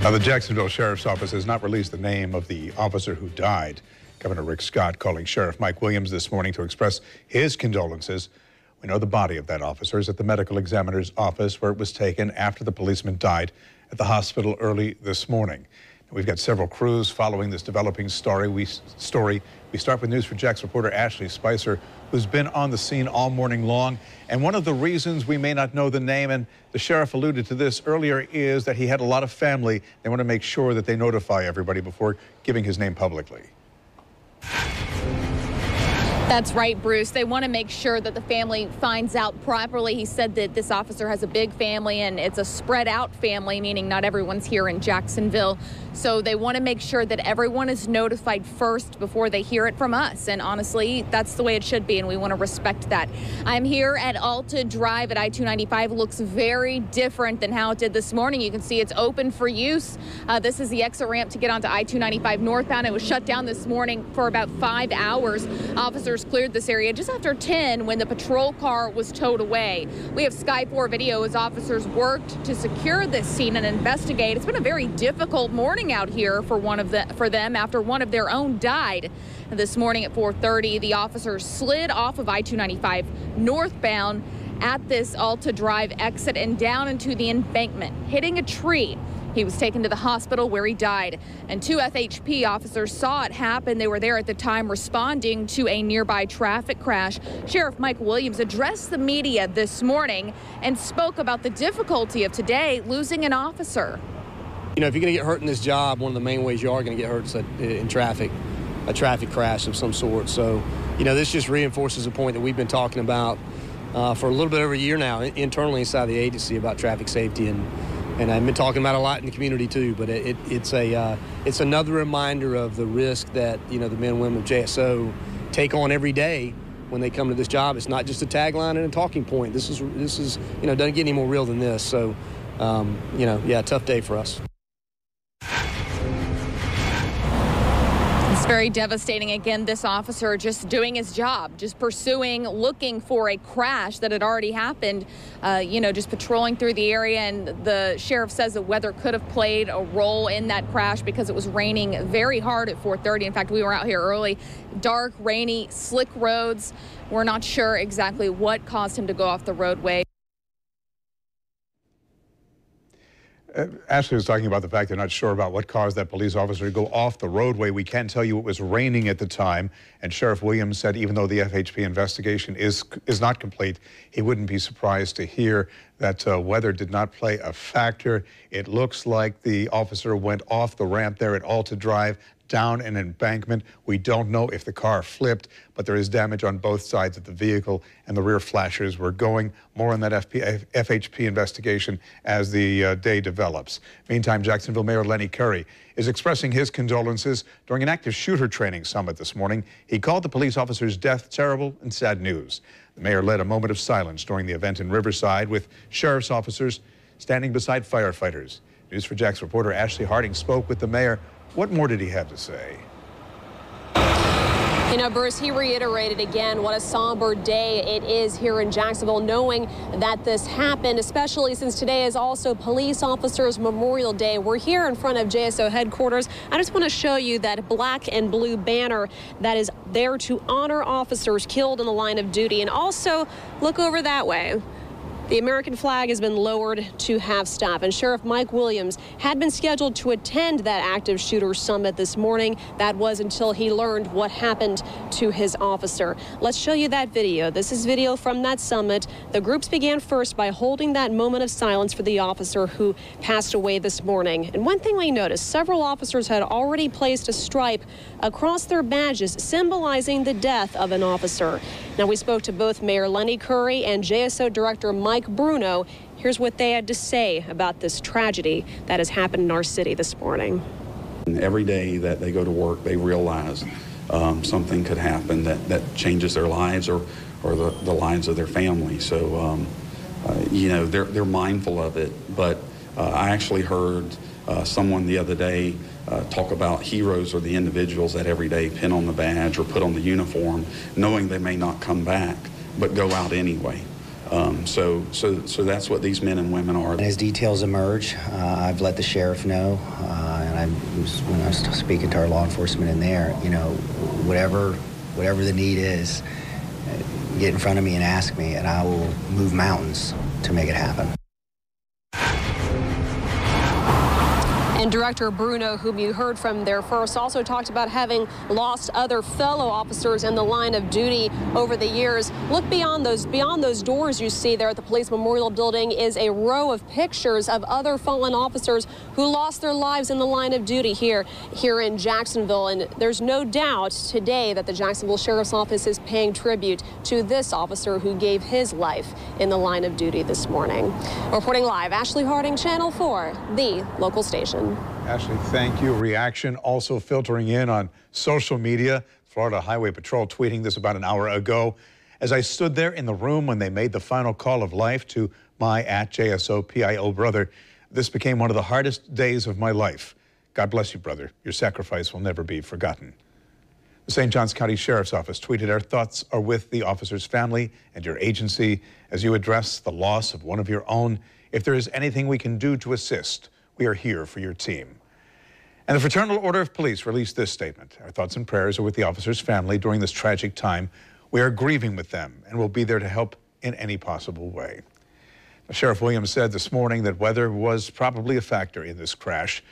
Now, the Jacksonville Sheriff's Office has not released the name of the officer who died. Governor Rick Scott calling Sheriff Mike Williams this morning to express his condolences. We know the body of that officer is at the medical examiner's office where it was taken after the policeman died at the hospital early this morning. We've got several crews following this developing story. We, story. we start with News4JAX reporter Ashley Spicer, who's been on the scene all morning long. And one of the reasons we may not know the name, and the sheriff alluded to this earlier, is that he had a lot of family. They want to make sure that they notify everybody before giving his name publicly. That's right, Bruce. They want to make sure that the family finds out properly. He said that this officer has a big family and it's a spread out family, meaning not everyone's here in Jacksonville. So they want to make sure that everyone is notified first before they hear it from us. And honestly, that's the way it should be, and we want to respect that. I'm here at Alta Drive at I 295. Looks very different than how it did this morning. You can see it's open for use. Uh, this is the exit ramp to get onto I 295 northbound. It was shut down this morning for about five hours. Officers cleared this area just after 10 when the patrol car was towed away. We have Sky 4 video as officers worked to secure this scene and investigate. It's been a very difficult morning out here for one of the for them after one of their own died. This morning at 4:30, the officers slid off of I-295 northbound at this Alta Drive exit and down into the embankment, hitting a tree. He was taken to the hospital where he died. And two FHP officers saw it happen. They were there at the time responding to a nearby traffic crash. Sheriff Mike Williams addressed the media this morning and spoke about the difficulty of today losing an officer. You know, if you're going to get hurt in this job, one of the main ways you are going to get hurt is in traffic, a traffic crash of some sort. So, you know, this just reinforces a point that we've been talking about uh, for a little bit over a year now internally inside the agency about traffic safety and and I've been talking about a lot in the community too. But it, it's a uh, it's another reminder of the risk that you know the men and women of JSO take on every day when they come to this job. It's not just a tagline and a talking point. This is this is you know doesn't get any more real than this. So um, you know yeah, tough day for us. Very devastating. Again, this officer just doing his job, just pursuing, looking for a crash that had already happened, uh, you know, just patrolling through the area. And the sheriff says the weather could have played a role in that crash because it was raining very hard at 4:30. In fact, we were out here early, dark, rainy, slick roads. We're not sure exactly what caused him to go off the roadway. Uh, Ashley was talking about the fact they're not sure about what caused that police officer to go off the roadway. We can tell you it was raining at the time, and Sheriff Williams said even though the FHP investigation is is not complete, he wouldn't be surprised to hear that uh, weather did not play a factor. It looks like the officer went off the ramp there at Alta Drive, down an embankment. We don't know if the car flipped, but there is damage on both sides of the vehicle, and the rear flashers were going. More on that FP, FHP investigation as the uh, day develops. Meantime, Jacksonville Mayor Lenny Curry is expressing his condolences during an active shooter training summit this morning. He called the police officer's death terrible and sad news. The mayor led a moment of silence during the event in Riverside with sheriff's officers standing beside firefighters. News4JAX reporter Ashley Harding spoke with the mayor what more did he have to say? You know, Bruce, he reiterated again what a somber day it is here in Jacksonville, knowing that this happened, especially since today is also Police Officers Memorial Day. We're here in front of JSO headquarters. I just want to show you that black and blue banner that is there to honor officers killed in the line of duty. And also look over that way. The American flag has been lowered to half staff, and Sheriff Mike Williams had been scheduled to attend that active shooter summit this morning. That was until he learned what happened to his officer. Let's show you that video. This is video from that summit. The groups began first by holding that moment of silence for the officer who passed away this morning. And one thing we noticed, several officers had already placed a stripe across their badges symbolizing the death of an officer. Now, we spoke to both Mayor Lenny Curry and JSO Director Mike Bruno. Here's what they had to say about this tragedy that has happened in our city this morning. Every day that they go to work, they realize um, something could happen that, that changes their lives or, or the, the lives of their family. So, um, uh, you know, they're, they're mindful of it. But uh, I actually heard uh, someone the other day uh, talk about heroes or the individuals that every day pin on the badge or put on the uniform, knowing they may not come back, but go out anyway. Um, so, so, so that's what these men and women are. And as details emerge, uh, I've let the sheriff know, uh, and I was, when I was speaking to our law enforcement in there, you know, whatever, whatever the need is, uh, get in front of me and ask me, and I will move mountains to make it happen. And Director Bruno, whom you heard from there first, also talked about having lost other fellow officers in the line of duty over the years. Look beyond those beyond those doors you see there at the Police Memorial Building is a row of pictures of other fallen officers who lost their lives in the line of duty here here in Jacksonville. And there's no doubt today that the Jacksonville Sheriff's Office is paying tribute to this officer who gave his life in the line of duty this morning. Reporting live, Ashley Harding, Channel 4, the local station. Ashley, thank you. Reaction also filtering in on social media. Florida Highway Patrol tweeting this about an hour ago. As I stood there in the room when they made the final call of life to my at JSO PIO brother, this became one of the hardest days of my life. God bless you, brother. Your sacrifice will never be forgotten. The St. Johns County Sheriff's Office tweeted, Our thoughts are with the officer's family and your agency as you address the loss of one of your own. If there is anything we can do to assist, we are here for your team. And the Fraternal Order of Police released this statement. Our thoughts and prayers are with the officer's family during this tragic time. We are grieving with them and will be there to help in any possible way. Sheriff Williams said this morning that weather was probably a factor in this crash.